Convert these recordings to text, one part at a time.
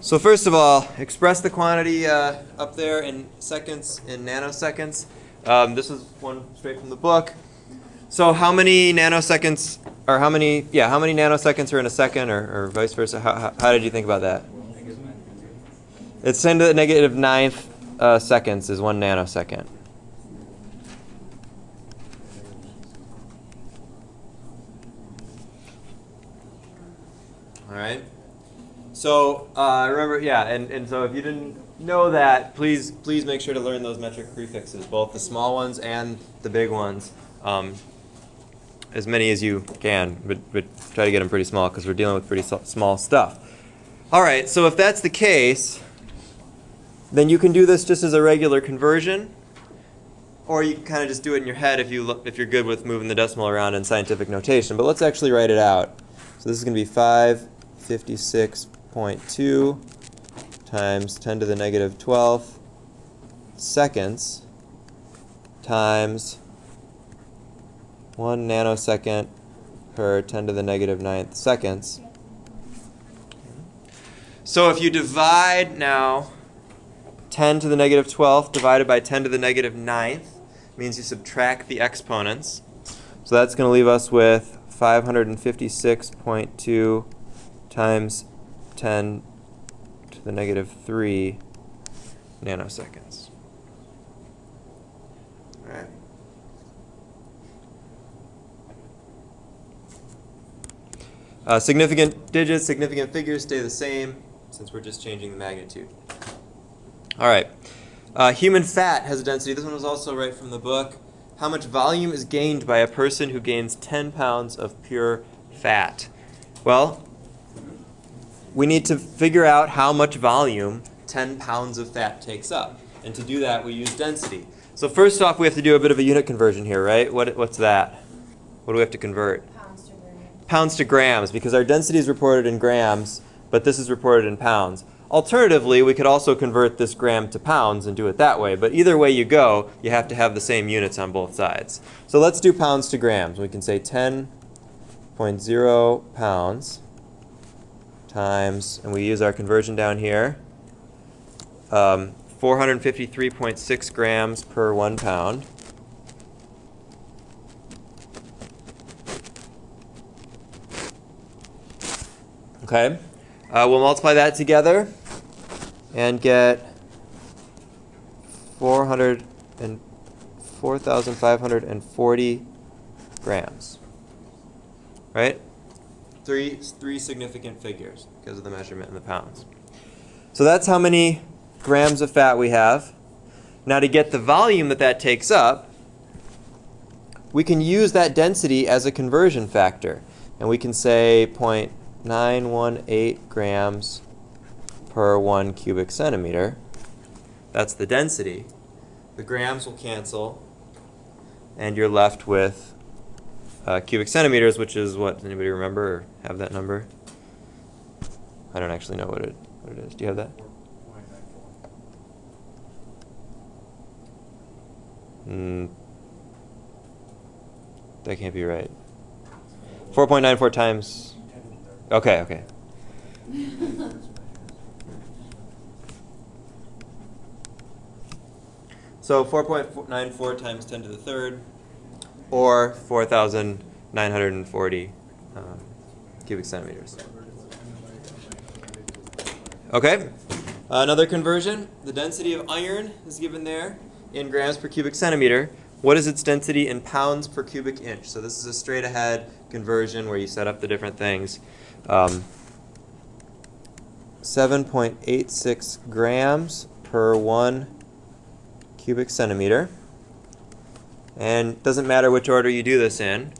So first of all, express the quantity uh, up there in seconds, in nanoseconds. Um, this is one straight from the book. So how many nanoseconds, or how many, yeah, how many nanoseconds are in a second, or, or vice versa? How, how, how did you think about that? It's 10 to the negative ninth uh, seconds is one nanosecond. All right. So uh, remember, yeah, and, and so if you didn't know that, please please make sure to learn those metric prefixes, both the small ones and the big ones, um, as many as you can, but, but try to get them pretty small because we're dealing with pretty so- small stuff. All right, so if that's the case, then you can do this just as a regular conversion, or you can kind of just do it in your head if you if you're good with moving the decimal around in scientific notation. But let's actually write it out. So this is going to be 556.2 times 10 to the negative 12 seconds times 1 nanosecond per 10 to the negative ninth seconds. So if you divide now 10 to the negative 12th divided by 10 to the negative ninth means you subtract the exponents. So that's going to leave us with 556.2 times 10 to the negative 3 nanoseconds. All right. Uh, significant digits, significant figures stay the same since we're just changing the magnitude. All right. Uh, human fat has a density. This one was also right from the book. How much volume is gained by a person who gains 10 pounds of pure fat? Well, we need to figure out how much volume 10 pounds of fat takes up. And to do that, we use density. So first off, we have to do a bit of a unit conversion here, right? What, what's that? What do we have to convert? Pounds to grams. Pounds to grams, because our density is reported in grams, but this is reported in pounds. Alternatively, we could also convert this gram to pounds and do it that way, but either way you go, you have to have the same units on both sides. So let's do pounds to grams. We can say 10.0 pounds times, and we use our conversion down here, um, 453.6 grams per one pound. Okay, uh, we'll multiply that together and get 400 and 4,540 grams. Right? Three, three significant figures because of the measurement in the pounds. So that's how many grams of fat we have. Now to get the volume that that takes up, we can use that density as a conversion factor. And we can say 0.918 grams per one cubic centimeter. That's the density. The grams will cancel, and you're left with uh, cubic centimeters, which is what? Does anybody remember or have that number? I don't actually know what it what it is. Do you have that? Mm, that can't be right. 4.94 times. Okay, okay. So 4.94 times 10 to the third, or 4,940 um, cubic centimeters. Okay. Another conversion. The density of iron is given there in grams per cubic centimeter. What is its density in pounds per cubic inch? So this is a straight ahead conversion where you set up the different things. Um, 7.86 grams per one cubic centimeter. And it doesn't matter which order you do this in.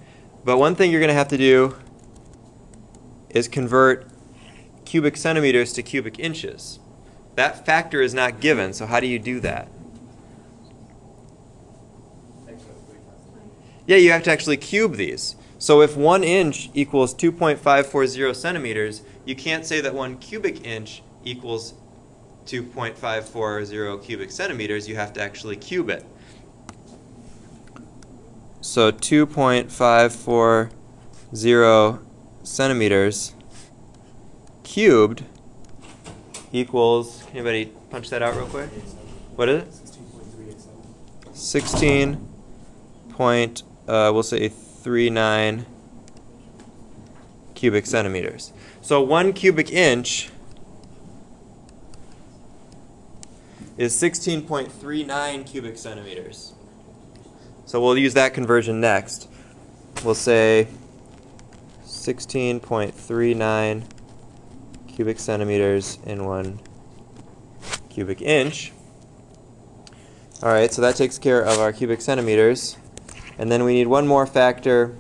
But one thing you're going to have to do is convert cubic centimeters to cubic inches. That factor is not given, so how do you do that? Yeah, you have to actually cube these. So if one inch equals 2.540 centimeters, you can't say that one cubic inch equals 2.540 cubic centimeters. You have to actually cube it. So 2.540 centimeters cubed equals, can anybody punch that out real quick? What is it? Sixteen point, uh, we'll say three nine cubic centimeters. So one cubic inch is 16.39 cubic centimeters. So we'll use that conversion next. We'll say 16.39 cubic centimeters in one cubic inch. All right, so that takes care of our cubic centimeters. And then we need one more factor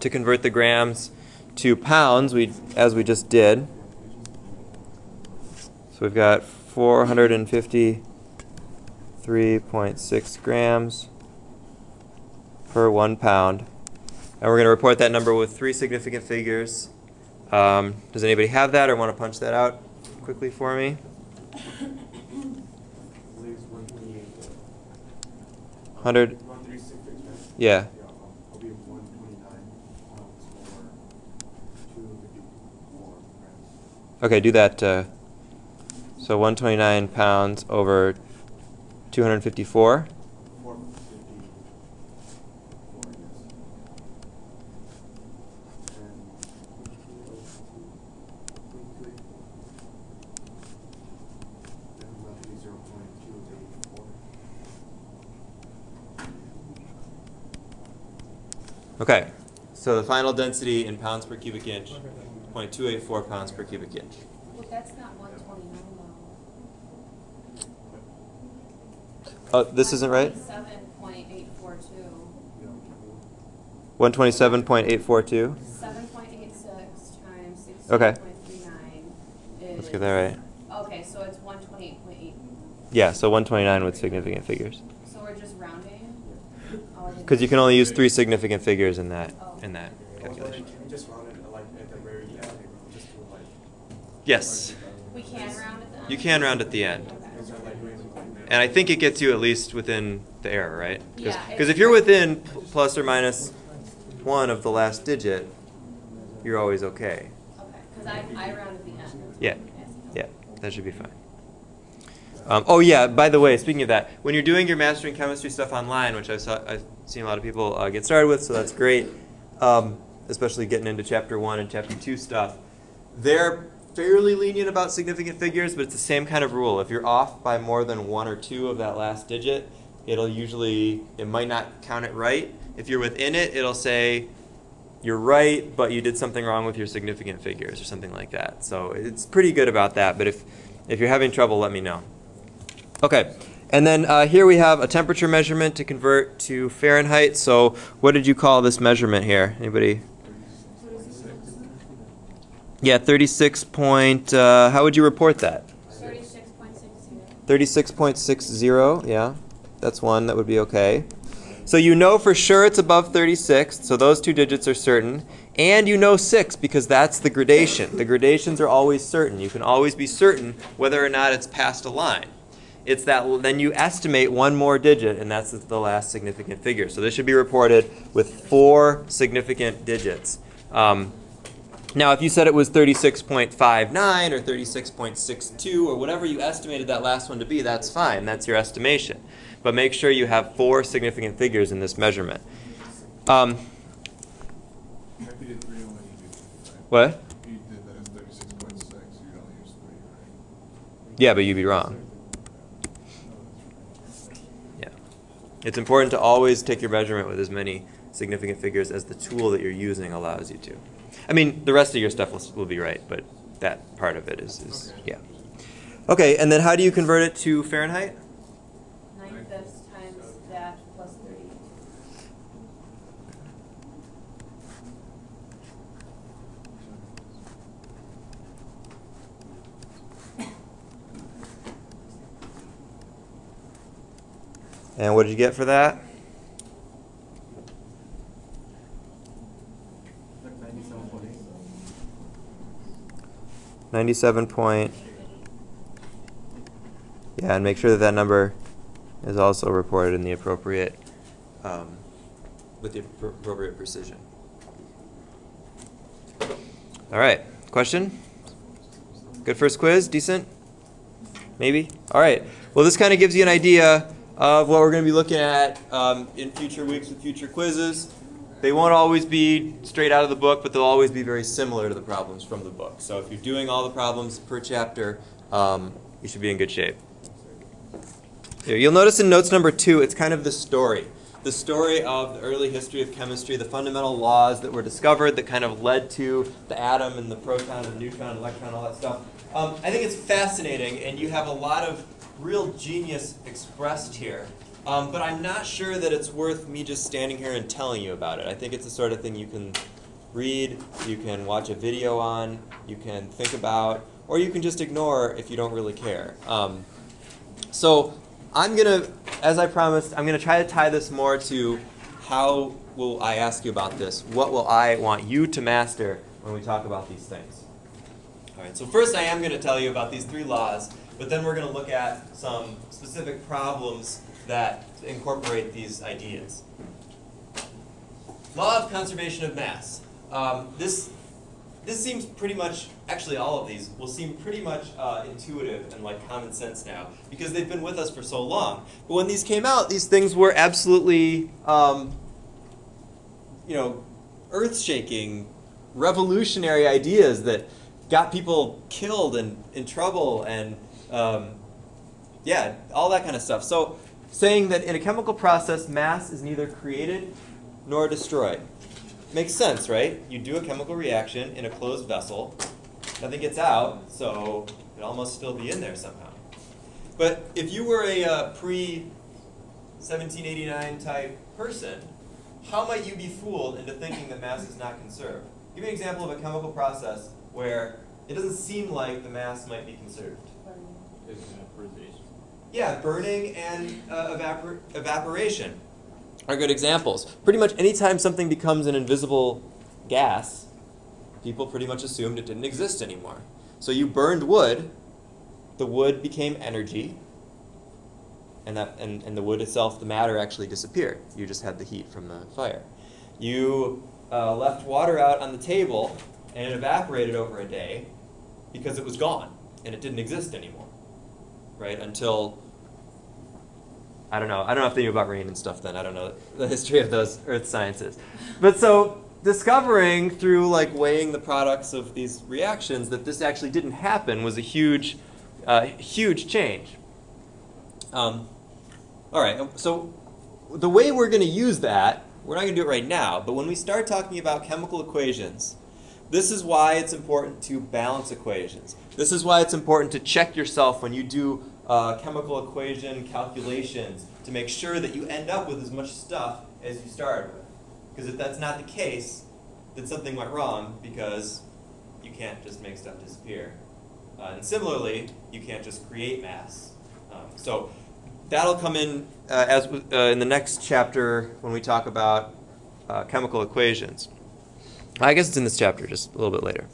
to convert the grams to pounds, we, as we just did. So we've got 453.6 grams per one pound. And we're going to report that number with three significant figures. Um, does anybody have that or want to punch that out quickly for me? Hundred. Yeah. Okay, do that. Uh, so 129 pounds over 254. Okay, so the final density in pounds per cubic inch, 0.284 pounds per cubic inch. Well, that's not one twenty-nine. Oh, this isn't right? Seven point eight four two. 127.842. Seven point eight six times sixteen Okay. point three nine. Let's get that right. Okay, so it's one twenty-eight point eight. Yeah, so 129 with significant figures. So we're just rounding? Oh, I didn't- Because you can only use three significant figures in that in that calculation. Can we just round it like at the very end, just to like. Yes, We can round it then? you can round at the end. Okay. Is that like doing something like that? And I think it gets you at least within the error, right? Yeah, Because it's- if you're within plus or minus one of the last digit, you're always okay. Okay, cause I, I rounded the end. Yeah. Yeah, that should be fine. Um, oh yeah, by the way, speaking of that, when you're doing your mastering chemistry stuff online, which I've, saw, I've seen a lot of people uh, get started with, so that's great, um, especially getting into chapter one and chapter two stuff, they're fairly lenient about significant figures, but it's the same kind of rule. If you're off by more than one or two of that last digit, it'll usually, it might not count it right. If you're within it, it'll say you're right, but you did something wrong with your significant figures or something like that. So it's pretty good about that. But if if you're having trouble, let me know. Okay, and then uh, here we have a temperature measurement to convert to Fahrenheit. So what did you call this measurement here? Anybody? Yeah, 36 point. Uh, how would you report that? Thirty-six point six zero. 36.60, yeah. That's one that would be okay. So you know for sure it's above 36, so those two digits are certain. And you know 6 because that's the gradation. The gradations are always certain. You can always be certain whether or not it's past a line. It's that then you estimate one more digit, and that's the last significant figure. So this should be reported with four significant digits. Um, now, if you said it was 36.59 or 36.62 or whatever you estimated that last one to be, that's fine. That's your estimation. But make sure you have four significant figures in this measurement. Um, If you did three, only you did, right? what? If you did that as thirty-six point six, you'd only use three, right? Yeah, but you'd be wrong. It's important to always take your measurement with as many significant figures as the tool that you're using allows you to. I mean, the rest of your stuff will, will be right, but that part of it is, is yeah. Okay, and then how do you convert it to Fahrenheit? Nine fifths times that plus thirty. And what did you get for that? Ninety-seven point eight. 97 point. Yeah, and make sure that that number is also reported in the appropriate, um, with the appro- appropriate precision. All right, question? Good first quiz? Decent? Maybe? All right. Well, this kind of gives you an idea of what we're going to be looking at um, in future weeks with future quizzes. They won't always be straight out of the book, but they'll always be very similar to the problems from the book. So if you're doing all the problems per chapter, um, you should be in good shape. Here, you'll notice in notes number two, it's kind of the story. The story of the early history of chemistry, the fundamental laws that were discovered that kind of led to the atom and the proton and the neutron and electron, all that stuff. Um, I think it's fascinating, and you have a lot of real genius expressed here. Um, but I'm not sure that it's worth me just standing here and telling you about it. I think it's the sort of thing you can read, you can watch a video on, you can think about, or you can just ignore if you don't really care. Um, so I'm gonna, as I promised, I'm gonna try to tie this more to how will I ask you about this? What will I want you to master when we talk about these things? All right. So first, I am going to tell you about these three laws, but then we're going to look at some specific problems that incorporate these ideas. Law of conservation of mass. Um, this this seems pretty much, actually all of these will seem pretty much uh, intuitive and like common sense now because they've been with us for so long. But when these came out, these things were absolutely, um, you know, earth-shaking, revolutionary ideas that got people killed and in trouble and um, yeah, all that kind of stuff. So saying that in a chemical process, mass is neither created nor destroyed. Makes sense, right? You do a chemical reaction in a closed vessel, nothing gets out, so it all must still be in there somehow. But if you were a uh, pre 1789 type person, how might you be fooled into thinking that mass is not conserved? Give me an example of a chemical process where it doesn't seem like the mass might be conserved. Yeah, burning and uh, evapor- evaporation are good examples. Pretty much anytime something becomes an invisible gas, people pretty much assumed it didn't exist anymore. So you burned wood, the wood became energy, and that and, and the wood itself, the matter actually disappeared. You just had the heat from the fire. You uh, left water out on the table, and it evaporated over a day because it was gone and it didn't exist anymore. Right until I don't know. I don't know if they knew about rain and stuff then. I don't know the history of those earth sciences. But so discovering through like weighing the products of these reactions that this actually didn't happen was a huge, uh, huge change. Um, all right. So the way we're going to use that, we're not going to do it right now. But when we start talking about chemical equations, this is why it's important to balance equations. This is why it's important to check yourself when you do uh, chemical equation calculations to make sure that you end up with as much stuff as you started with. Because if that's not the case, then something went wrong because you can't just make stuff disappear. Uh, and similarly, you can't just create mass. Um, so that'll come in uh, as uh, in the next chapter when we talk about uh, chemical equations. I guess it's in this chapter, just a little bit later.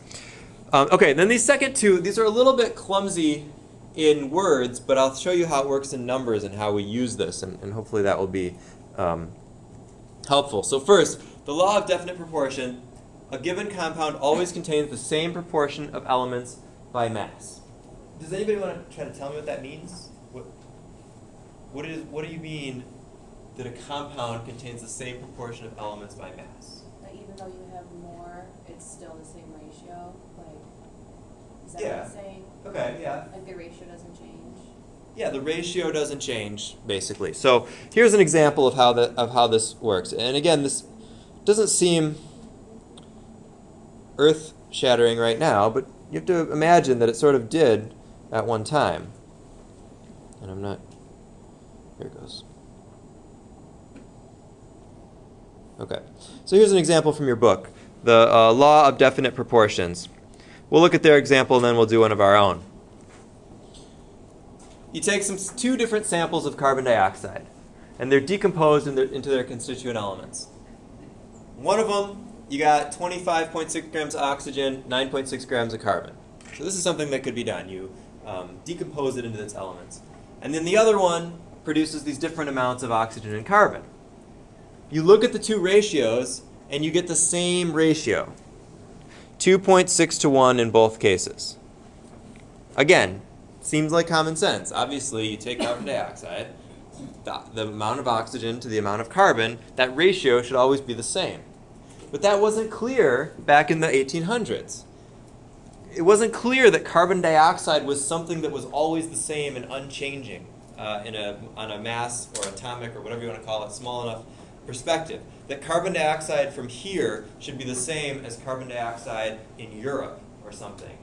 Um, okay, then these second two, these are a little bit clumsy in words, but I'll show you how it works in numbers and how we use this, and, and hopefully that will be um, helpful. So first, the law of definite proportion. A given compound always contains the same proportion of elements by mass. Does anybody want to try to tell me what that means? What, what, is, what do you mean that a compound contains the same proportion of elements by mass? That even though you have more, it's still the same ratio, like, is that Yeah. what it's saying? Okay, yeah. Like the ratio doesn't change? Yeah, the ratio doesn't change basically. So here's an example of how the of how this works. And again, this doesn't seem earth shattering right now, but you have to imagine that it sort of did at one time. And I'm not here it goes. Okay. So here's an example from your book, the uh, law of definite proportions. We'll look at their example and then we'll do one of our own. You take some two different samples of carbon dioxide, and they're decomposed in their, into their constituent elements. One of them, you got 25.6 grams of oxygen, 9.6 grams of carbon. So this is something that could be done. You um, decompose it into its elements. And then the other one produces these different amounts of oxygen and carbon. You look at the two ratios, and you get the same ratio. 2.6 to 1 in both cases. again, seems like common sense. Obviously, you take carbon dioxide, the, the amount of oxygen to the amount of carbon, that ratio should always be the same. But that wasn't clear back in the 1800s. It wasn't clear that carbon dioxide was something that was always the same and unchanging uh, in a, on a mass or atomic or whatever you want to call it, small enough perspective. That carbon dioxide from here should be the same as carbon dioxide in Europe or something.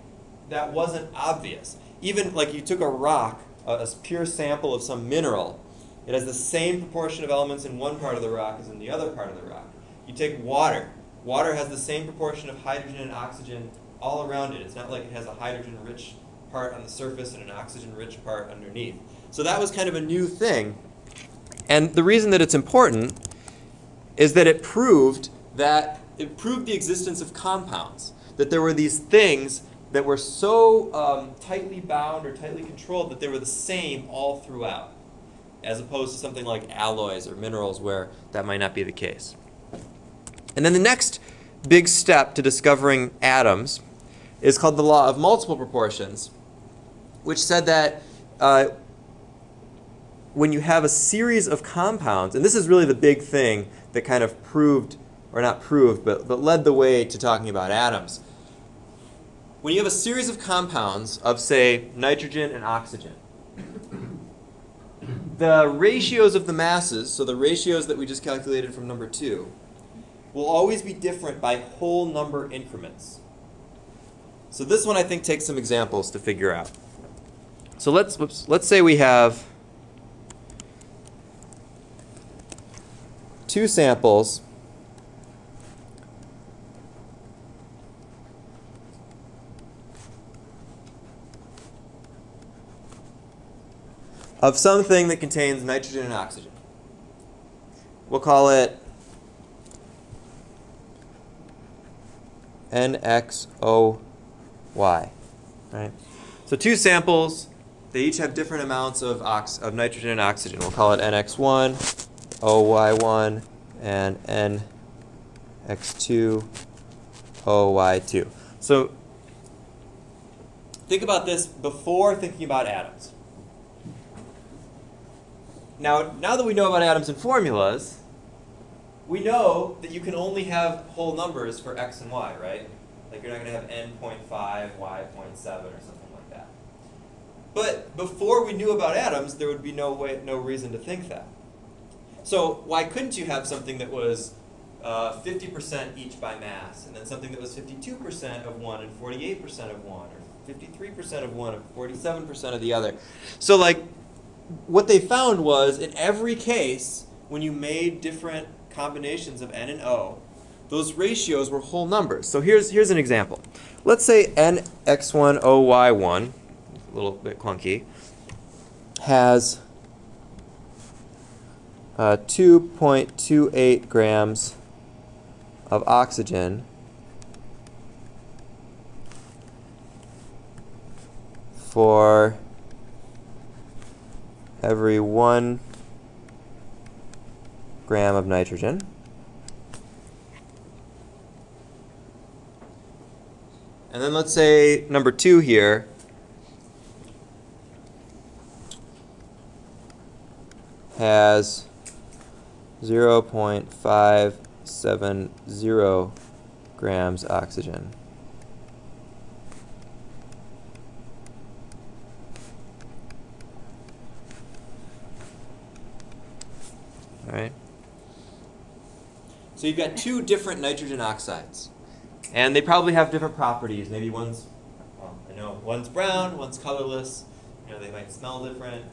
That wasn't obvious. Even like you took a rock, a, a pure sample of some mineral, it has the same proportion of elements in one part of the rock as in the other part of the rock. You take water. Water has the same proportion of hydrogen and oxygen all around it. It's not like it has a hydrogen rich part on the surface and an oxygen rich part underneath. So that was kind of a new thing. And the reason that it's important is that it proved that it proved the existence of compounds. That there were these things that were so um, tightly bound or tightly controlled that they were the same all throughout, as opposed to something like alloys or minerals where that might not be the case. And then the next big step to discovering atoms is called the law of multiple proportions, which said that uh, when you have a series of compounds, and this is really the big thing that kind of proved, or not proved, but, but led the way to talking about atoms. When you have a series of compounds of, say, nitrogen and oxygen, the ratios of the masses, so the ratios that we just calculated from number two, will always be different by whole number increments. So this one I think takes some examples to figure out. So let's whoops, let's say we have two samples of something that contains nitrogen and oxygen. We'll call it NXOY, right? So two samples, they each have different amounts of, ox of nitrogen and oxygen. We'll call it NX1, OY1, and NX2, OY2. So think about this before thinking about atoms. Now, now that we know about atoms and formulas, we know that you can only have whole numbers for x and y, right? Like you're not going to have n.5, y.7 or something like that. But before we knew about atoms, there would be no way, no reason to think that. So why couldn't you have something that was 50% uh, each by mass, and then something that was 52% of one and 48% of one, or 53% of one and 47% of the other? So like, what they found was in every case, when you made different combinations of n and o, those ratios were whole numbers. So here's, here's an example. Let's say nx1oy1, a little bit clunky, has uh, 2.28 grams of oxygen for every one gram of nitrogen. And then let's say number two here has 0.570 grams oxygen. All right. So you've got two different nitrogen oxides. And they probably have different properties. Maybe one's, well, I know, one's brown, one's colorless. You know, they might smell different.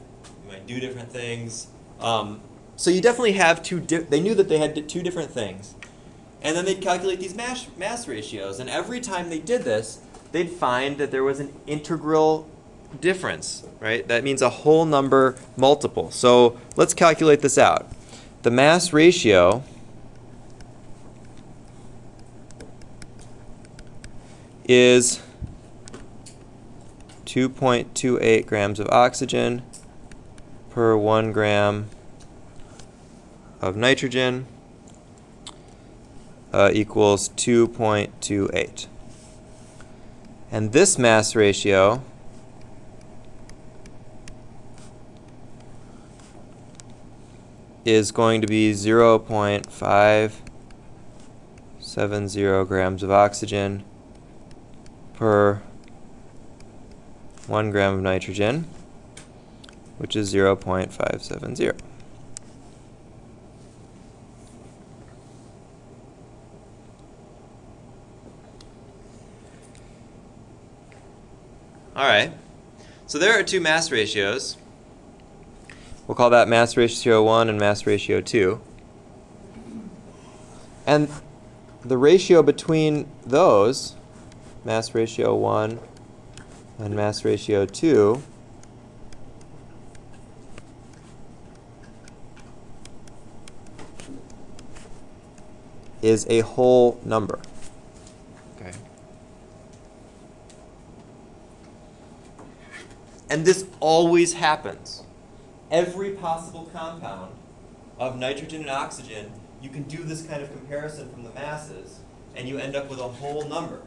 They might do different things. Um, so you definitely have two, di they knew that they had two different things. And then they'd calculate these mass, mass ratios. And every time they did this, they'd find that there was an integral difference, right? That means a whole number multiple. So let's calculate this out. The mass ratio is 2.28 grams of oxygen per 1 gram of nitrogen uh, equals 2.28. And this mass ratio is going to be 0.570 grams of oxygen per 1 gram of nitrogen, which is 0.570. All right. So there are two mass ratios. We'll call that mass ratio 1 and mass ratio 2. And the ratio between those, mass ratio 1 and mass ratio 2, is a whole number. And this always happens. Every possible compound of nitrogen and oxygen, you can do this kind of comparison from the masses, and you end up with a whole number.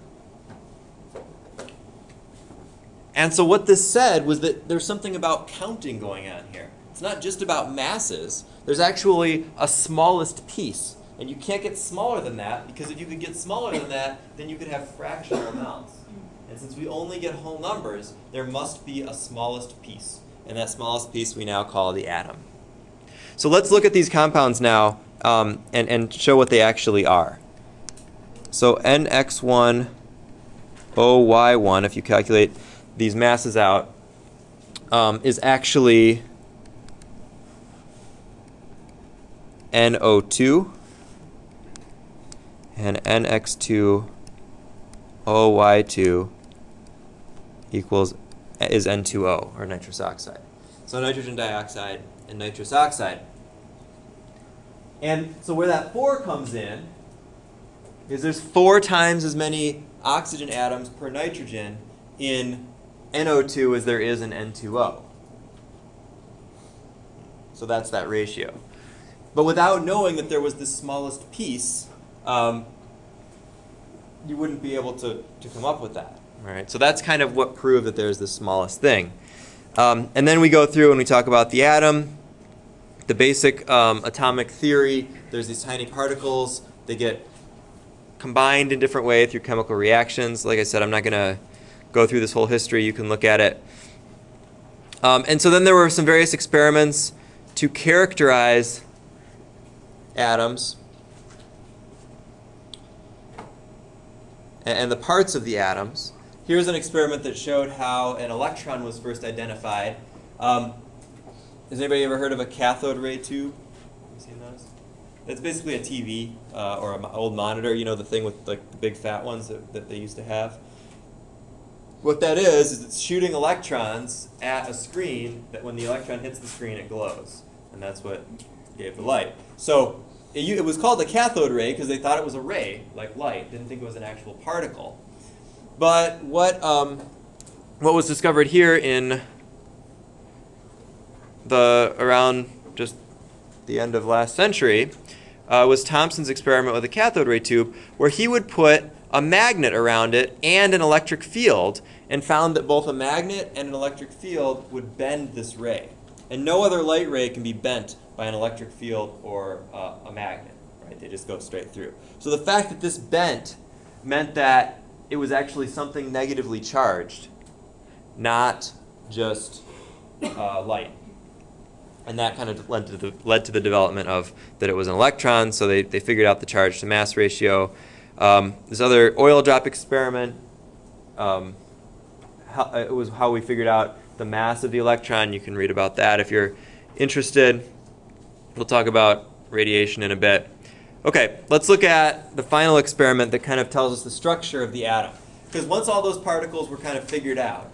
And so what this said was that there's something about counting going on here. It's not just about masses. There's actually a smallest piece. And you can't get smaller than that because if you could get smaller than that, then you could have fractional amounts. And since we only get whole numbers, there must be a smallest piece. And that smallest piece we now call the atom. So let's look at these compounds now um, and, and show what they actually are. So NX1 OY1, if you calculate these masses out, um, is actually NO2 and NX2 OY2 equals is N2O or nitrous oxide. So nitrogen dioxide and nitrous oxide. And so where that 4 comes in is there's four times as many oxygen atoms per nitrogen in NO2 as there is in N2O. So that's that ratio. But without knowing that there was the smallest piece, um, you wouldn't be able to, to come up with that. Right? So that's kind of what proved that there's the smallest thing. Um, and then we go through and we talk about the atom, the basic um, atomic theory. There's these tiny particles. They get combined in different ways through chemical reactions. Like I said, I'm not going to go through this whole history. You can look at it. Um, and so then there were some various experiments to characterize atoms and the parts of the atoms. Here's an experiment that showed how an electron was first identified. Um, has anybody ever heard of a cathode ray tube? Seen those? It's basically a TV uh, or an old monitor. You know the thing with like the big fat ones that, that they used to have. What that is is it's shooting electrons at a screen that when the electron hits the screen it glows, and that's what gave the light. So it, it was called a cathode ray because they thought it was a ray like light, didn't think it was an actual particle. But what um, what was discovered here in the around just the end of last century uh, was Thomson's experiment with a cathode ray tube, where he would put a magnet around it and an electric field, and found that both a magnet and an electric field would bend this ray. And no other light ray can be bent by an electric field or uh, a magnet, right? They just go straight through. So the fact that this bent meant that it was actually something negatively charged, not just uh, light and that kind of led to the led to the development of that it was an electron. So they, they figured out the charge to mass ratio. Um, this other oil drop experiment, um, how, it was how we figured out the mass of the electron. You can read about that if you're interested. We'll talk about radiation in a bit. Okay, let's look at the final experiment that kind of tells us the structure of the atom. Because once all those particles were kind of figured out,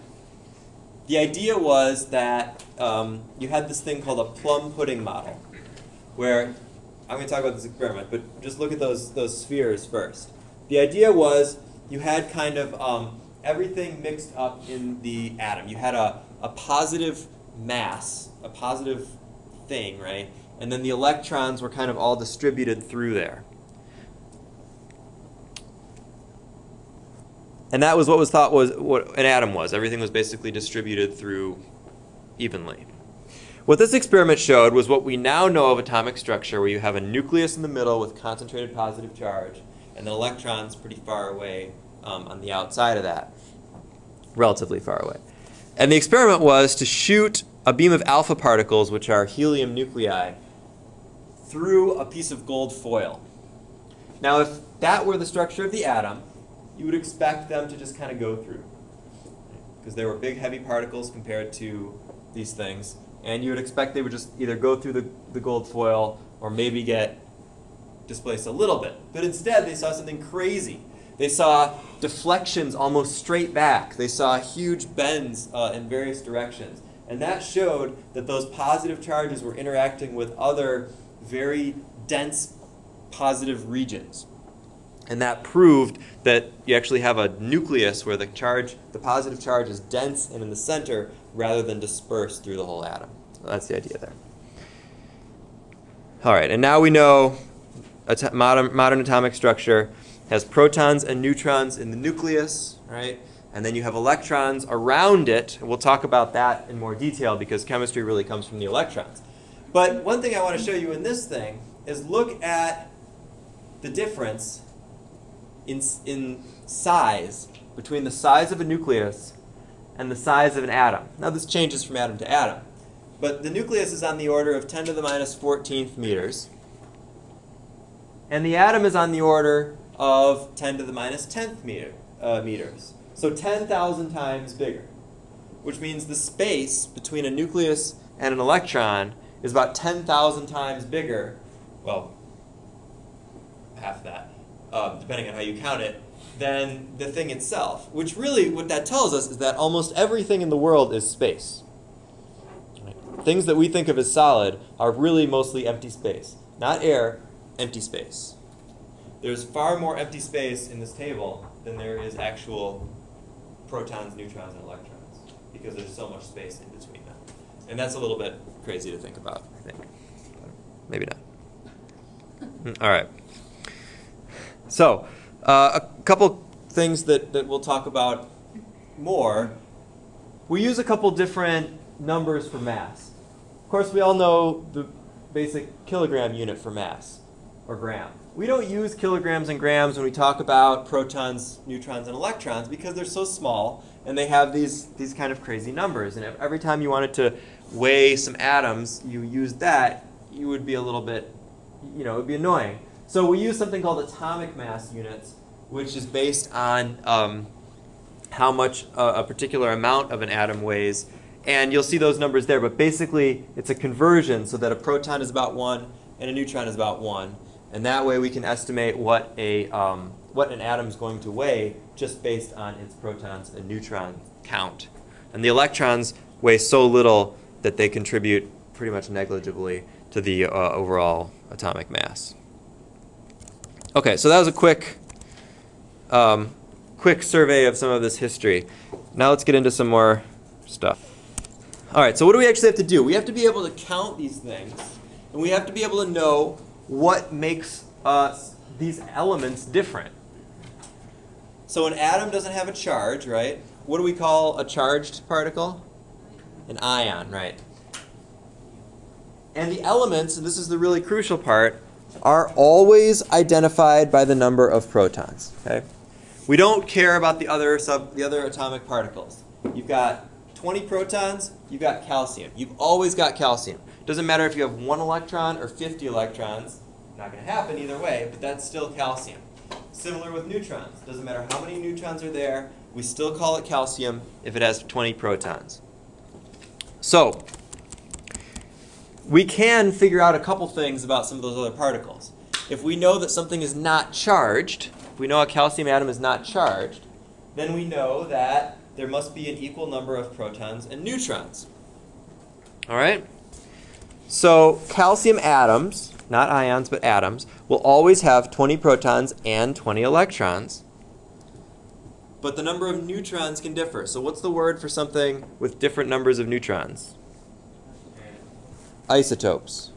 the idea was that um, you had this thing called a plum pudding model, where I'm going to talk about this experiment, but just look at those those spheres first. The idea was you had kind of um, everything mixed up in the atom. You had a, a positive mass, a positive thing, right? And then the electrons were kind of all distributed through there. And that was what was thought was what an atom was. Everything was basically distributed through evenly. What this experiment showed was what we now know of atomic structure, where you have a nucleus in the middle with concentrated positive charge, and then electrons pretty far away um, on the outside of that, relatively far away. And the experiment was to shoot a beam of alpha particles, which are helium nuclei, through a piece of gold foil. Now, if that were the structure of the atom, you would expect them to just kind of go through. Because they were big, heavy particles compared to these things. And you would expect they would just either go through the, the gold foil or maybe get displaced a little bit. But instead, they saw something crazy. They saw deflections almost straight back. They saw huge bends uh, in various directions. And that showed that those positive charges were interacting with other very dense positive regions. And that proved that you actually have a nucleus where the charge, the positive charge is dense and in the center rather than dispersed through the whole atom. So that's the idea there. All right, and now we know modern, modern atomic structure has protons and neutrons in the nucleus, right? And then you have electrons around it. We'll talk about that in more detail because chemistry really comes from the electrons. But one thing I want to show you in this thing is look at the difference in, in size between the size of a nucleus and the size of an atom. Now, this changes from atom to atom, but the nucleus is on the order of 10 to the minus 14th meters, and the atom is on the order of 10 to the minus 10th meter, uh, meters. So 10,000 times bigger, which means the space between a nucleus and an electron is about 10,000 times bigger. Well, half that, um, depending on how you count it, than the thing itself. Which really, what that tells us is that almost everything in the world is space. Right? Things that we think of as solid are really mostly empty space. Not air, empty space. There's far more empty space in this table than there is actual protons, neutrons, and electrons because there's so much space in between them. And that's a little bit crazy to think about, I think. Maybe not. Mm, All right. So, uh, a couple things that, that we'll talk about more. We use a couple different numbers for mass. Of course, we all know the basic kilogram unit for mass, or gram. We don't use kilograms and grams when we talk about protons, neutrons, and electrons because they're so small and they have these, these kind of crazy numbers. And every time you wanted to weigh some atoms, you use that, you would be a little bit, you know, it would be annoying. So we use something called atomic mass units, which is based on um, how much a, a particular amount of an atom weighs. And you'll see those numbers there, but basically it's a conversion so that a proton is about one and a neutron is about one. And that way we can estimate what, a, um, what an atom is going to weigh just based on its protons and neutron count. And the electrons weigh so little that they contribute pretty much negligibly to the uh, overall atomic mass. Okay, so that was a quick, um, quick survey of some of this history. Now let's get into some more stuff. All right, so what do we actually have to do? We have to be able to count these things, and we have to be able to know what makes uh, these elements different. So an atom doesn't have a charge, right? What do we call a charged particle? An ion, right? And the elements, and this is the really crucial part, are always identified by the number of protons. Okay? We don't care about the other sub the other atomic particles. You've got 20 protons, you've got calcium. You've always got calcium. Doesn't matter if you have one electron or 50 electrons. Not going to happen either way, but that's still calcium. Similar with neutrons. Doesn't matter how many neutrons are there, we still call it calcium if it has 20 protons. So, we can figure out a couple things about some of those other particles. If we know that something is not charged, if we know a calcium atom is not charged, then we know that there must be an equal number of protons and neutrons. All right? So, calcium atoms, not ions, but atoms, will always have 20 protons and 20 electrons. But the number of neutrons can differ. So, what's the word for something with different numbers of neutrons? Isotopes.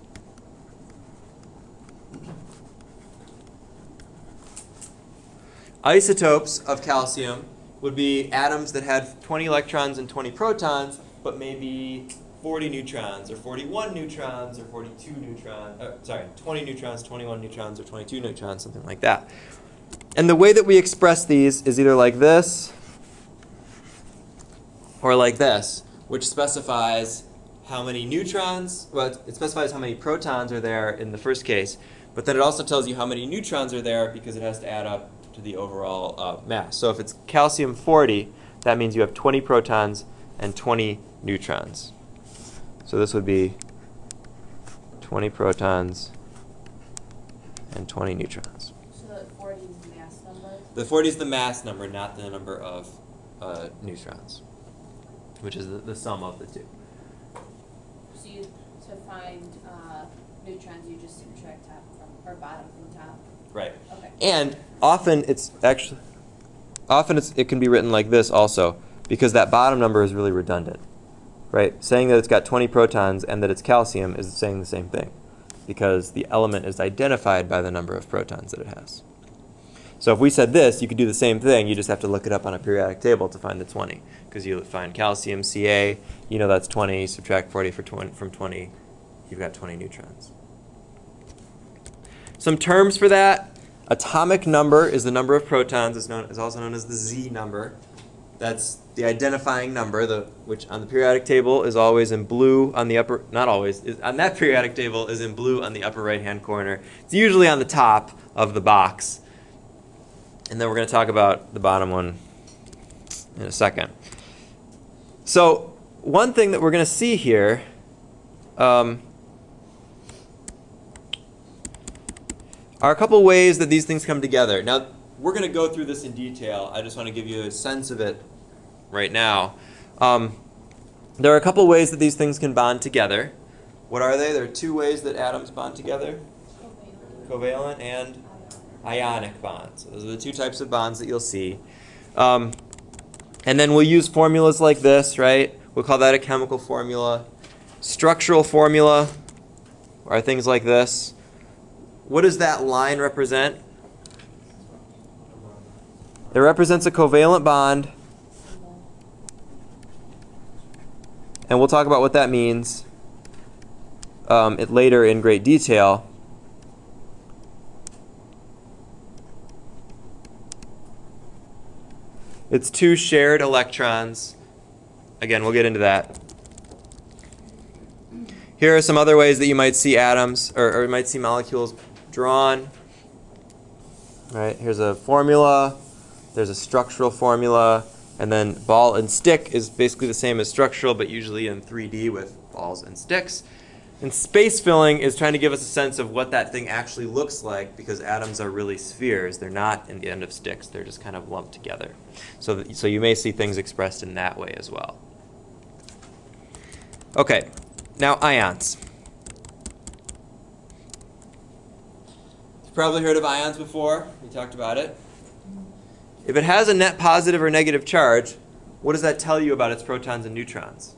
Isotopes of calcium would be atoms that had 20 electrons and 20 protons, but maybe 40 neutrons, or 41 neutrons, or 42 neutrons, uh, sorry, 20 neutrons, 21 neutrons, or 22 neutrons, something like that. And the way that we express these is either like this or like this, which specifies how many neutrons, well, it specifies how many protons are there in the first case, but then it also tells you how many neutrons are there because it has to add up to the overall uh, mass. So if it's calcium 40, that means you have 20 protons and 20 neutrons. So this would be 20 protons and 20 neutrons. So the forty is the mass number? The 40 is the mass number, not the number of uh, neutrons, which is the, the sum of the two. So you, to find, uh, neutrons, you just subtract top from, or bottom from top? Right. Okay. And often it's actually, often it's, it can be written like this also, because that bottom number is really redundant, right? Saying that it's got 20 protons and that it's calcium is saying the same thing, because the element is identified by the number of protons that it has. So if we said this, you could do the same thing. You just have to look it up on a periodic table to find the 20, because you find calcium, Ca, you know that's 20. Subtract 40 for 20, from 20, you've got 20 neutrons. Some terms for that. Atomic number is the number of protons, is, known, is also known as the Z number. That's the identifying number, the, which on the periodic table is always in blue on the upper, not always, is, on that periodic table is in blue on the upper right hand corner. It's usually on the top of the box. And then we're going to talk about the bottom one in a second. So, one thing that we're going to see here. Um, are a couple ways that these things come together. Now, we're going to go through this in detail. I just want to give you a sense of it right now. Um, there are a couple ways that these things can bond together. What are they? There are two ways that atoms bond together covalent and ionic bonds. So those are the two types of bonds that you'll see. Um, and then we'll use formulas like this, right? We'll call that a chemical formula. Structural formula are things like this. What does that line represent? It represents a covalent bond, and we'll talk about what that means um, it later in great detail. It's two shared electrons. Again, we'll get into that. Here are some other ways that you might see atoms or, or you might see molecules drawn. Right, here's a formula, there's a structural formula, and then ball and stick is basically the same as structural, but usually in 3D with balls and sticks. And space filling is trying to give us a sense of what that thing actually looks like because atoms are really spheres. They're not in the end of sticks, they're just kind of lumped together. So, th- so you may see things expressed in that way as well. Okay, now ions. You've probably heard of ions before. We talked about it. If it has a net positive or negative charge, what does that tell you about its protons and neutrons?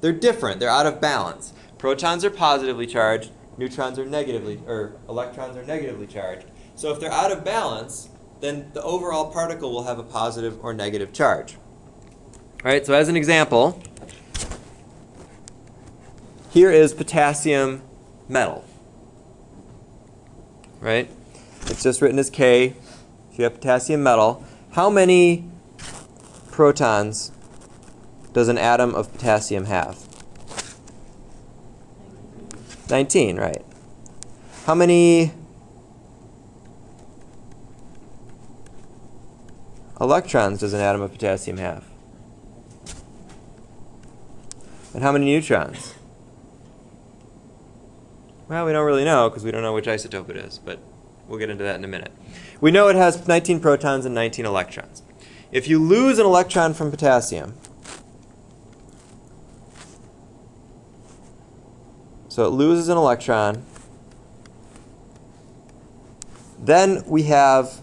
They're different. They're out of balance. Protons are positively charged, neutrons are negatively, or electrons are negatively charged. So if they're out of balance, then the overall particle will have a positive or negative charge. All right, so as an example, here is potassium metal. Right? It's just written as K. If you have potassium metal, how many protons does an atom of potassium have? 19, right. How many electrons does an atom of potassium have? And how many neutrons? Well, we don't really know because we don't know which isotope it is, but we'll get into that in a minute. We know it has 19 protons and 19 electrons. If you lose an electron from potassium, so it loses an electron, then we have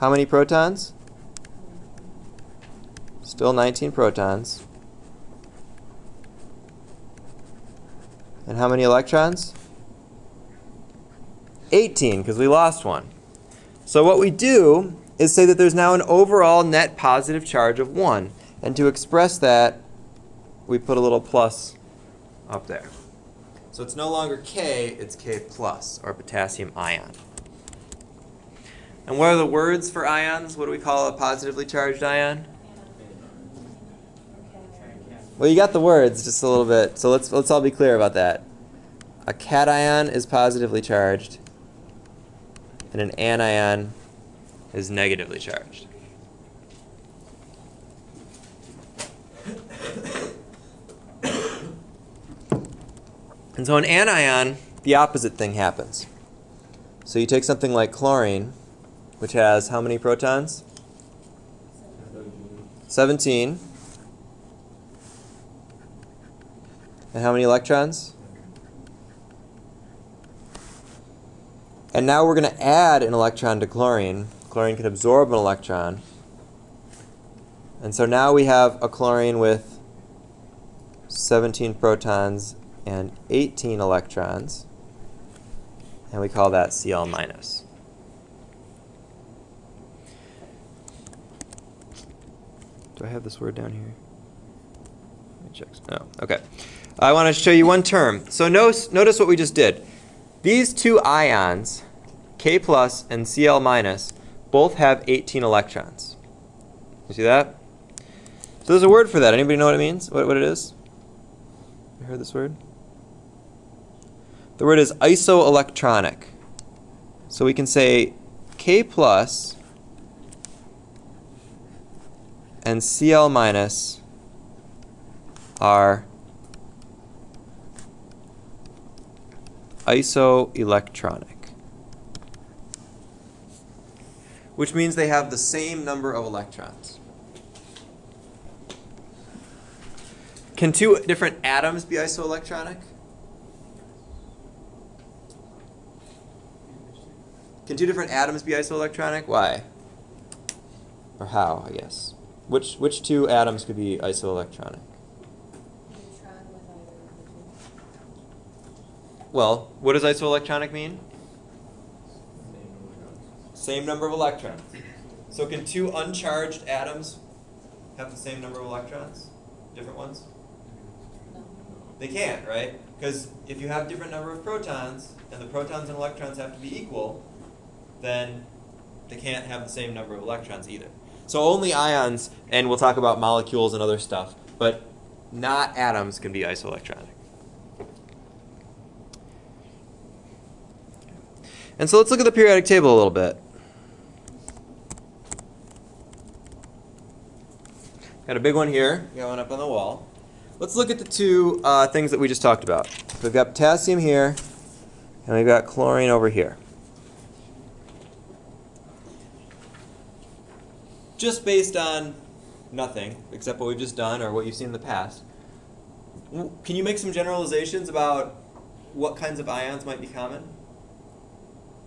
how many protons? Still 19 protons. And how many electrons? 18, because we lost one. So what we do is say that there's now an overall net positive charge of 1. And to express that, we put a little plus up there. So it's no longer K, it's K plus, or potassium ion. And what are the words for ions? What do we call a positively charged ion? Well, you got the words just a little bit, so let's let's all be clear about that. A cation is positively charged, and an anion is negatively charged. And so an anion, the opposite thing happens. So you take something like chlorine, which has how many protons? 17. And how many electrons? And now we're going to add an electron to chlorine. Chlorine can absorb an electron. And so now we have a chlorine with 17 protons and 18 electrons. And we call that Cl minus. Do I have this word down here? Let me check. Oh, okay. I want to show you one term. So notice, notice what we just did. These two ions, K plus and Cl minus, both have 18 electrons. You see that? So there's a word for that. Anybody know what it means? What, what it is? You heard this word? The word is isoelectronic. So we can say K plus and Cl minus are isoelectronic. Which means they have the same number of electrons. Can two different atoms be isoelectronic? Can two different atoms be isoelectronic? Why? Or how, I guess. Which which two atoms could be isoelectronic? Neutron with either of the two. Well, what does isoelectronic mean? Same number of electrons. So can two uncharged atoms have the same number of electrons? Different ones? They can't, right? Because if you have different number of protons and the protons and electrons have to be equal, then they can't have the same number of electrons either. So only ions, and we'll talk about molecules and other stuff, but not atoms can be isoelectronic. And so let's look at the periodic table a little bit. Got a big one here going up on the wall. Let's look at the two uh, things that we just talked about. We've got potassium here, and we've got chlorine over here. Just based on nothing, except what we've just done or what you've seen in the past, can you make some generalizations about what kinds of ions might be common?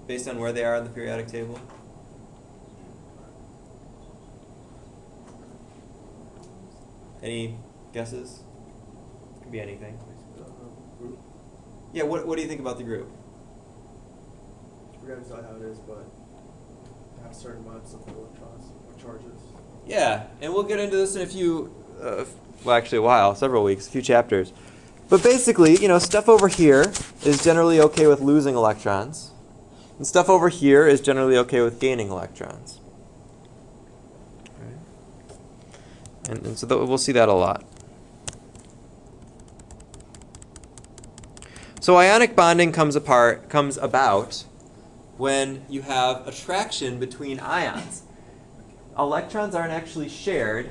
Based on where they are on the periodic table? Any guesses? Could be anything. Yeah, what, what do you think about the group? forget exactly how it is, but have certain amounts of electrons or charges. Yeah, and we'll get into this in a few, uh, well, actually a while, several weeks, a few chapters. But basically, you know, stuff over here is generally okay with losing electrons, and stuff over here is generally okay with gaining electrons. Right? And, and so we'll see that a lot. So ionic bonding comes apart comes about when you have attraction between ions electrons aren't actually shared.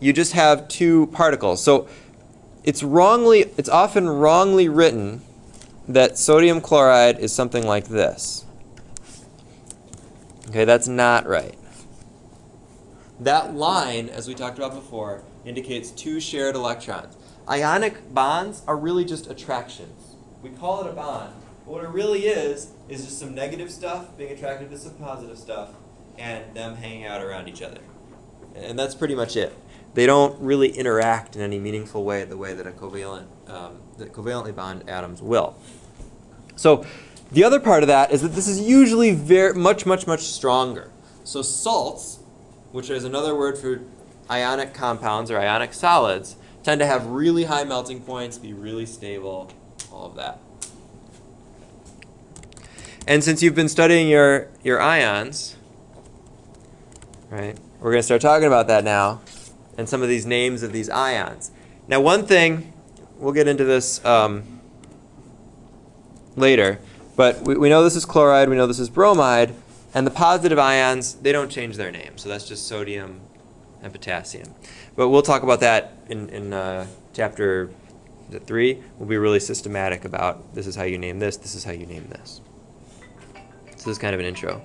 You just have two particles. So it's wrongly it's often wrongly written that sodium chloride is something like this. Okay, that's not right. That line, as we talked about before, indicates two shared electrons. Ionic bonds are really just attractions. We call it a bond. But what it really is, is just some negative stuff being attracted to some positive stuff and them hanging out around each other. And that's pretty much it. They don't really interact in any meaningful way the way that a covalent, um, that covalently bond atoms will. So the other part of that is that this is usually very much, much, much stronger. So salts which is another word for ionic compounds or ionic solids, tend to have really high melting points, be really stable, all of that. And since you've been studying your, your ions, right, we're going to start talking about that now and some of these names of these ions. Now, one thing, we'll get into this um, later, but we, we know this is chloride, we know this is bromide, and the positive ions, they don't change their name. So that's just sodium and potassium. But we'll talk about that in, in uh, chapter three. We'll be really systematic about this is how you name this, this is how you name this. So this is kind of an intro.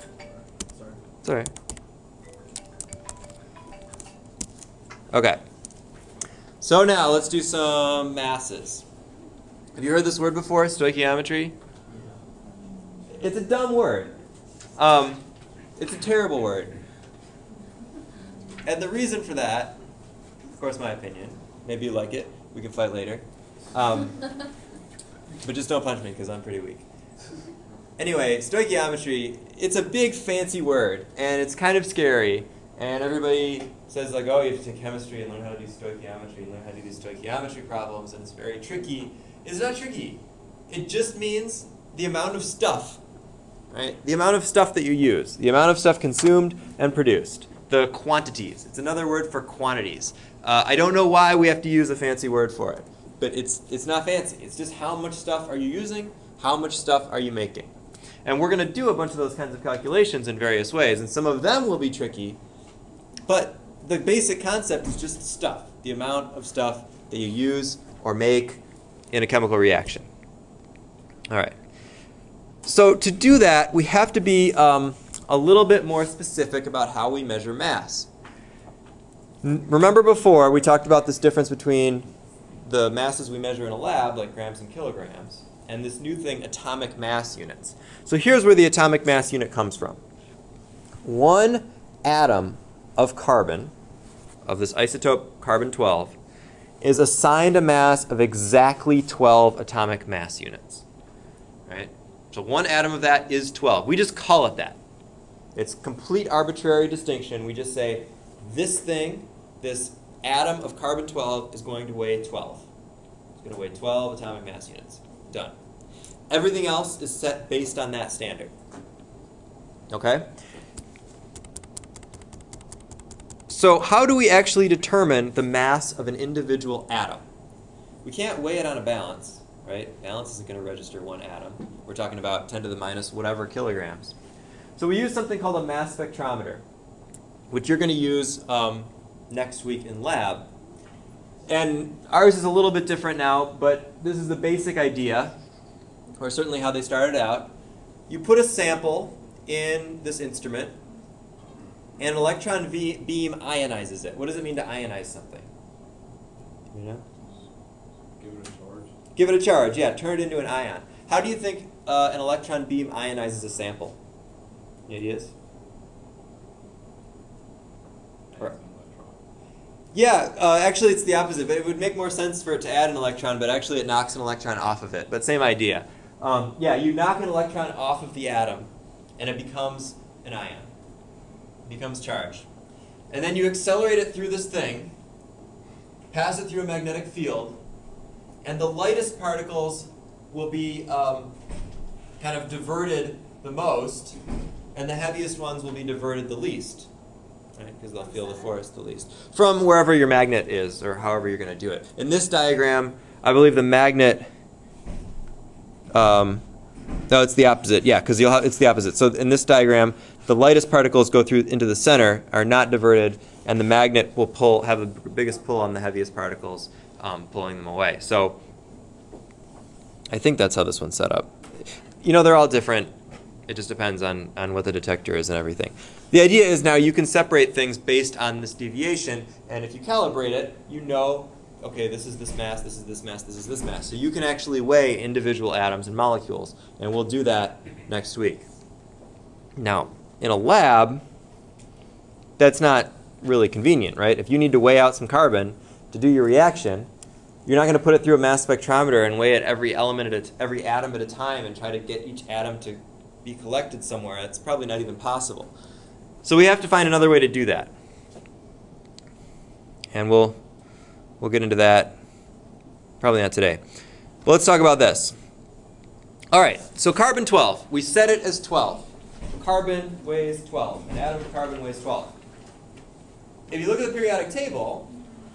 Sorry. It's all right. Okay. So now let's do some masses. Have you heard this word before, stoichiometry? It's a dumb word. Um, it's a terrible word. And the reason for that, of course, my opinion. Maybe you like it. We can fight later. Um, but just don't punch me because I'm pretty weak. Anyway, stoichiometry, it's a big fancy word and it's kind of scary. And everybody says like, oh, you have to take chemistry and learn how to do stoichiometry and learn how to do these stoichiometry problems and it's very tricky. It's not tricky. It just means the amount of stuff, right? The amount of stuff that you use, the amount of stuff consumed and produced, the quantities. It's another word for quantities. Uh, I don't know why we have to use a fancy word for it, but it's it's not fancy. It's just how much stuff are you using? How much stuff are you making? And we're going to do a bunch of those kinds of calculations in various ways, and some of them will be tricky, but the basic concept is just stuff, the amount of stuff that you use or make in a chemical reaction. All right. So to do that, we have to be um, a little bit more specific about how we measure mass. N- Remember before we talked about this difference between the masses we measure in a lab, like grams and kilograms, and this new thing, atomic mass units. So here's where the atomic mass unit comes from. One atom of carbon, of this isotope carbon 12, is assigned a mass of exactly 12 atomic mass units. Right? So one atom of that is 12. We just call it that. It's complete arbitrary distinction. We just say this thing, this atom of carbon 12 is going to weigh 12. It's going to weigh 12 atomic mass units. Done. Everything else is set based on that standard. Okay? So, how do we actually determine the mass of an individual atom? We can't weigh it on a balance, right? Balance isn't going to register one atom. We're talking about 10 to the minus whatever kilograms. So, we use something called a mass spectrometer, which you're going to use um, next week in lab. And ours is a little bit different now, but this is the basic idea, or certainly how they started out. You put a sample in this instrument, and an electron v- beam ionizes it. What does it mean to ionize something? You know? Give it a charge. Give it a charge, yeah, turn it into an ion. How do you think uh, an electron beam ionizes a sample? Any ideas? Or- Adds an electron. Yeah, uh, actually, it's the opposite. But it would make more sense for it to add an electron, but actually, it knocks an electron off of it. But same idea. Um, yeah, you knock an electron off of the atom, and it becomes an ion. Becomes charged. And then you accelerate it through this thing, pass it through a magnetic field, and the lightest particles will be um, kind of diverted the most, and the heaviest ones will be diverted the least right? Because they'll feel the force the least from wherever your magnet is, or however you're going to do it. In this diagram, I believe the magnet. Um, no, it's the opposite. Yeah, because you'll have, it's the opposite. So in this diagram, the lightest particles go through into the center, are not diverted, and the magnet will pull have the biggest pull on the heaviest particles, um, pulling them away. So I think that's how this one's set up. You know, they're all different. It just depends on, on what the detector is and everything. The idea is now you can separate things based on this deviation, and if you calibrate it, you know, okay, this is this mass, this is this mass, this is this mass. So you can actually weigh individual atoms and molecules, and we'll do that next week. Now, in a lab, that's not really convenient, right? If you need to weigh out some carbon to do your reaction, you're not going to put it through a mass spectrometer and weigh it every element at every atom at a time and try to get each atom to be collected somewhere. That's probably not even possible. So we have to find another way to do that. and we'll we'll get into that probably not today. But let's talk about this. All right, so carbon 12. We set it as 12. Carbon weighs 12. An atom of carbon weighs 12. If you look at the periodic table,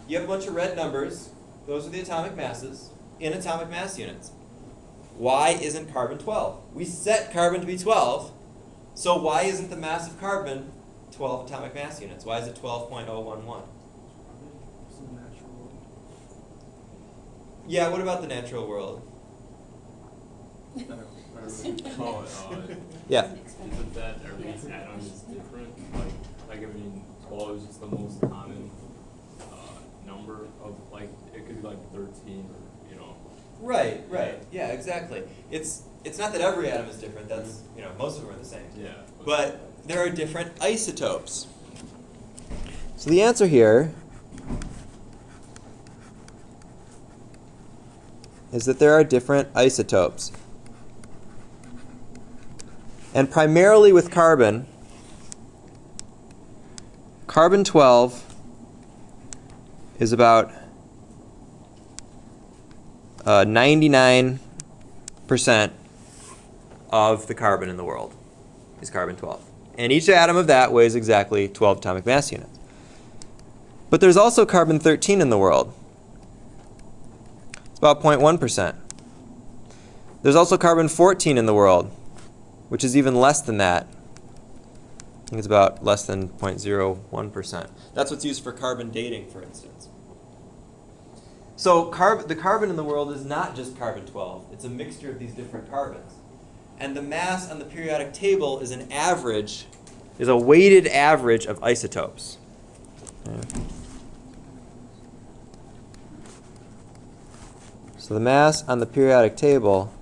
you have a bunch of red numbers. Those are the atomic masses in atomic mass units. Why isn't carbon 12? We set carbon to be 12, so why isn't the mass of carbon 12 atomic mass units? Why is it 12.011? It's a natural. Yeah, what about the natural world? I don't- I don't know. Oh, uh, Yeah. isn't that every atom is different? Like, like I mean, twelve is just the most common, uh, number of, like, it could be like thirteen or, you know. Right, right. Yeah, exactly. It's it's not that every atom is different. That's, you know, most of them are the same. Yeah. But there are different isotopes. So the answer here is that there are different isotopes. And primarily with carbon, carbon 12 is about uh, 99% of the carbon in the world is carbon 12. And each atom of that weighs exactly 12 atomic mass units. But there's also carbon 13 in the world. About 0.1%. There's also carbon 14 in the world, which is even less than that. I think it's about less than 0.01%. That's what's used for carbon dating, for instance. So carb- the carbon in the world is not just carbon 12. It's a mixture of these different carbons. And the mass on the periodic table is an average, is a weighted average of isotopes. Okay. So the mass on the periodic table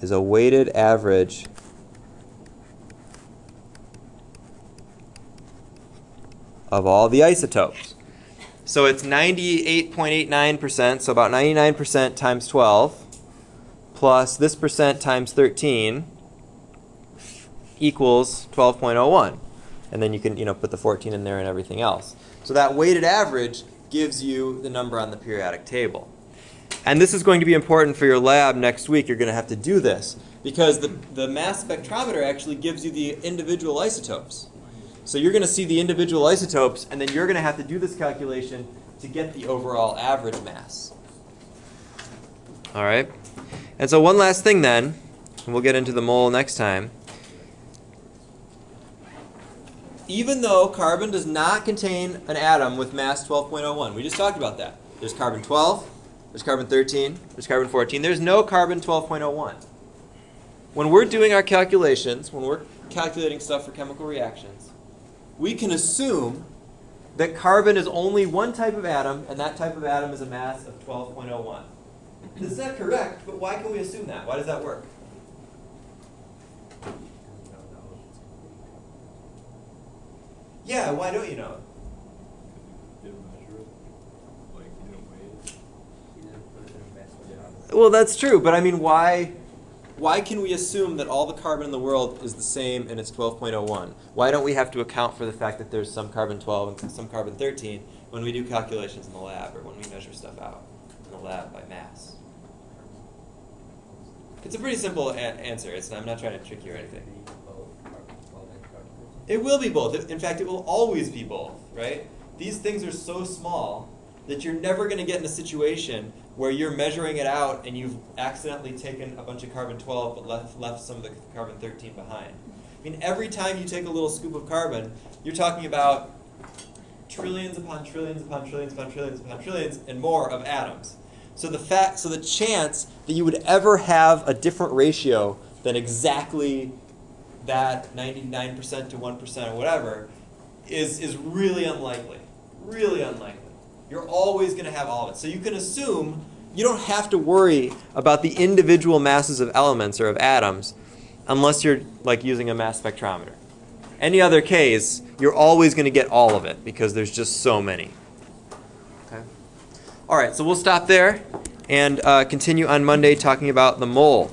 is a weighted average of all the isotopes. So it's 98.89%, so about 99% times 12, plus this percent times 13 equals 12.01. And then you can, you know, put the 14 in there and everything else. So that weighted average gives you the number on the periodic table. And this is going to be important for your lab next week. You're going to have to do this because the, the mass spectrometer actually gives you the individual isotopes. So you're going to see the individual isotopes, and then you're going to have to do this calculation to get the overall average mass. All right? And so, one last thing then, and we'll get into the mole next time. Even though carbon does not contain an atom with mass 12.01, we just talked about that. There's carbon 12, there's carbon 13, there's carbon 14, there's no carbon 12.01. When we're doing our calculations, when we're calculating stuff for chemical reactions, we can assume that carbon is only one type of atom, and that type of atom is a mass of 12.01. This is not correct, but why can we assume that? Why does that work? Yeah, why don't you know? You didn't measure it, like, you didn't weigh it. Well, that's true, but I mean, why? Why can we assume that all the carbon in the world is the same and it's 12.01? Why don't we have to account for the fact that there's some carbon 12 and some carbon 13 when we do calculations in the lab or when we measure stuff out in the lab by mass? It's a pretty simple a- answer. It's I'm not trying to trick you or anything. It will be both. In fact, it will always be both, right? These things are so small that you're never going to get in a situation where you're measuring it out and you've accidentally taken a bunch of carbon 12 but left, left some of the carbon 13 behind. I mean, every time you take a little scoop of carbon, you're talking about trillions upon trillions upon trillions upon trillions upon trillions and more of atoms. So the fact, so the chance that you would ever have a different ratio than exactly that 99% to 1% or whatever is, is really unlikely. Really unlikely. You're always going to have all of it. So you can assume you don't have to worry about the individual masses of elements or of atoms unless you're like using a mass spectrometer. Any other case, you're always going to get all of it because there's just so many. Okay. All right, so we'll stop there and uh, continue on Monday talking about the mole.